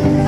Bye.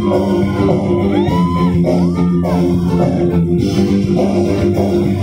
oh, you.